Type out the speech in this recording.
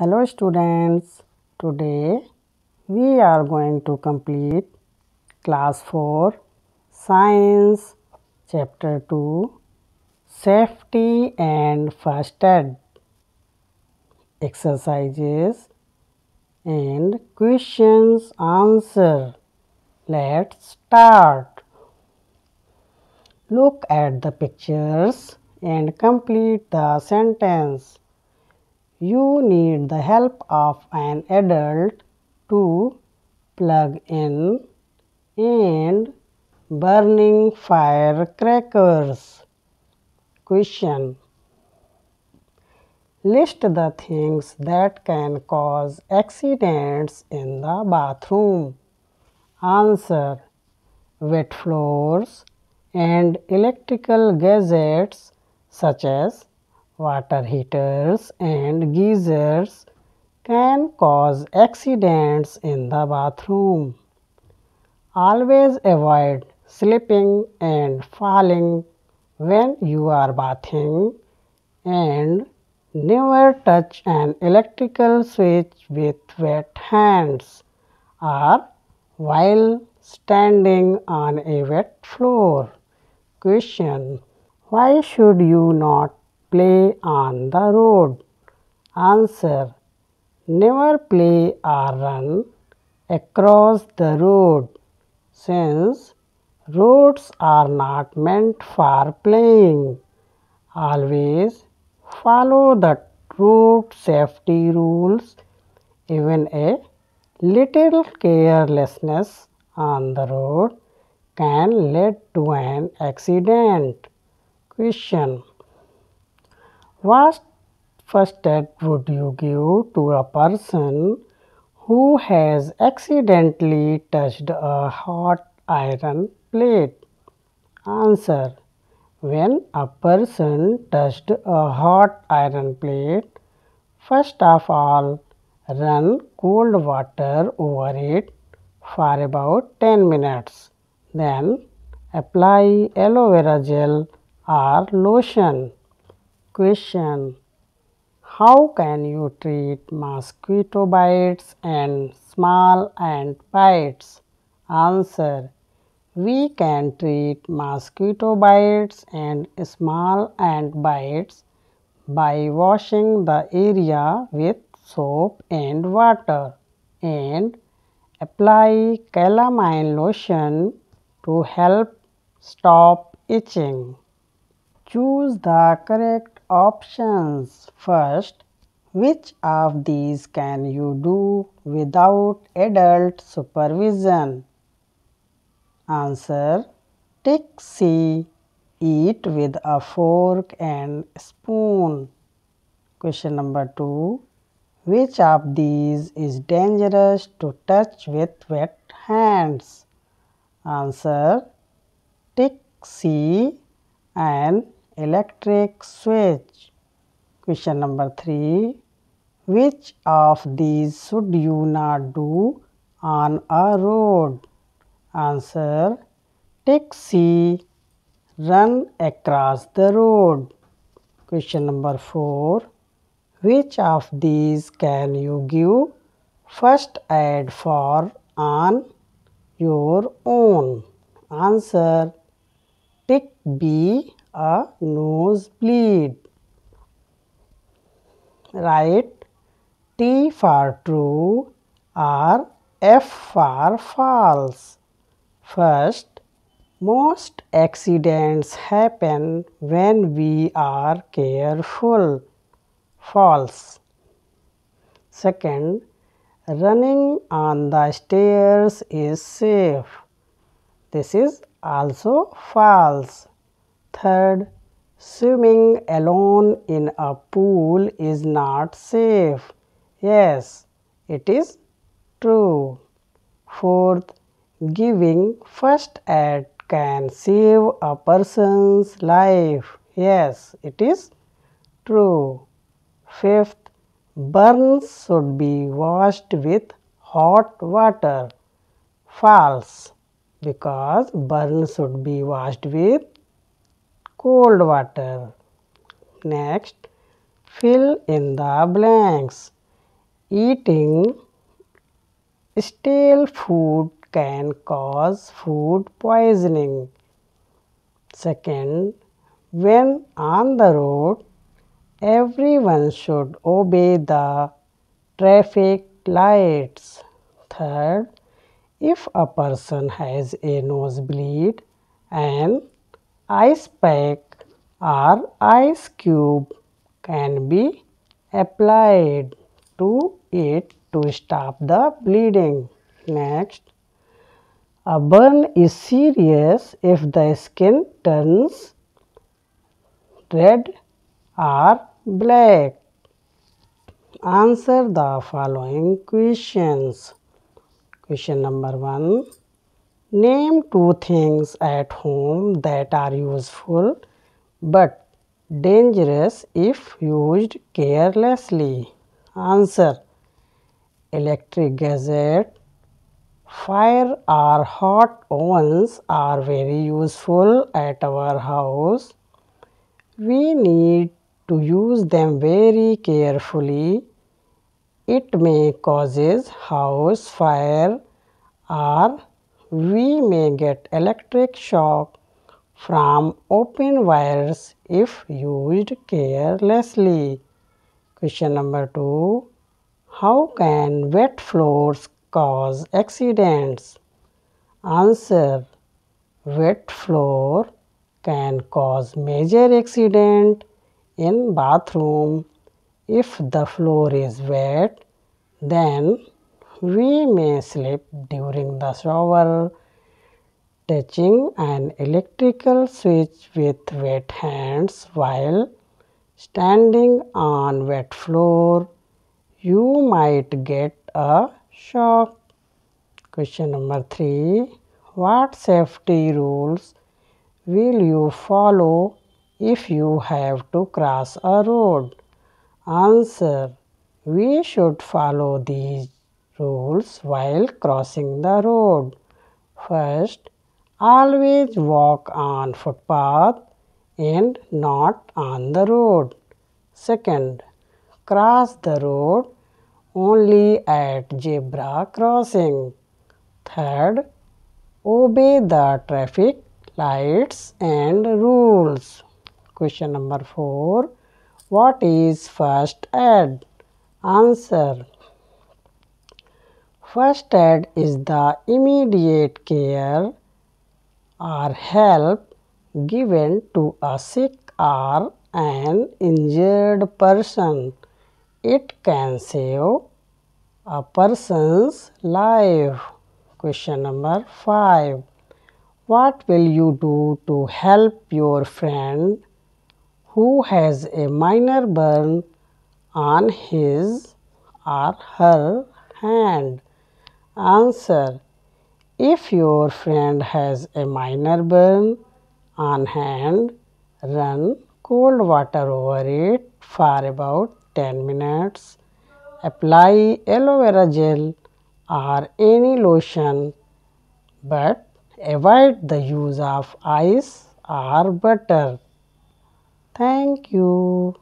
Hello students, today we are going to complete class 4 science chapter 2 safety and first aid exercises and questions answer. Let's start. Look at the pictures and complete the sentence. You need the help of an adult to plug in and burning firecrackers. Question List the things that can cause accidents in the bathroom. Answer Wet floors and electrical gadgets such as water heaters and geysers can cause accidents in the bathroom. Always avoid slipping and falling when you are bathing and never touch an electrical switch with wet hands or while standing on a wet floor. Question Why should you not play on the road? Answer Never play or run across the road since roads are not meant for playing. Always follow the road safety rules. Even a little carelessness on the road can lead to an accident. Question What first aid would you give to a person who has accidentally touched a hot iron plate? Answer When a person touched a hot iron plate, first of all, run cold water over it for about 10 minutes. Then apply aloe vera gel or lotion. Question How can you treat mosquito bites and small ant bites? Answer We can treat mosquito bites and small ant bites by washing the area with soap and water and apply calamine lotion to help stop itching. Choose the correct options. First, which of these can you do without adult supervision? Answer Tick C. Eat with a fork and spoon. Question number 2. Which of these is dangerous to touch with wet hands? Answer Tick C. An electric switch. Question number 3. Which of these should you not do on a road? Answer Tick C. Run across the road. Question number 4. Which of these can you give first aid for on your own? Answer Tick B. A nosebleed. Write T for true or F for false. First, most accidents happen when we are careful. False. Second, running on the stairs is safe. This is also false. Third, swimming alone in a pool is not safe. Yes, it is true. Fourth, giving first aid can save a person's life. Yes, it is true. Fifth, burns should be washed with hot water. False, because burns should be washed with cold water. Next, fill in the blanks. Eating stale food can cause food poisoning. Second, when on the road, everyone should obey the traffic lights. Third, if a person has a nosebleed, an ice pack or ice cube can be applied to it to stop the bleeding. Next, a burn is serious if the skin turns red or black. Answer the following questions. Question number 1. Name two things at home that are useful but dangerous if used carelessly. Answer Electric gadget, fire or hot ovens are very useful at our house. We need to use them very carefully. It may causes house fire or we may get electric shock from open wires if used carelessly. Question number 2. How can wet floors cause accidents? Answer. Wet floor can cause major accident in bathroom. If the floor is wet, then we may slip during the shower. Touching an electrical switch with wet hands while standing on wet floor you might get a shock. Question number 3. What safety rules will you follow if you have to cross a road? Answer. We should follow these rules while crossing the road. First, always walk on footpath and not on the road. Second, cross the road only at zebra crossing. Third, obey the traffic lights and rules. Question number 4. What is first aid? Answer. First aid is the immediate care or help given to a sick or an injured person. It can save a person's life. Question number 5. What will you do to help your friend who has a minor burn on his or her hand? Answer. If your friend has a minor burn on hand, run cold water over it for about 10 minutes. Apply aloe vera gel or any lotion but avoid the use of ice or butter. Thank you.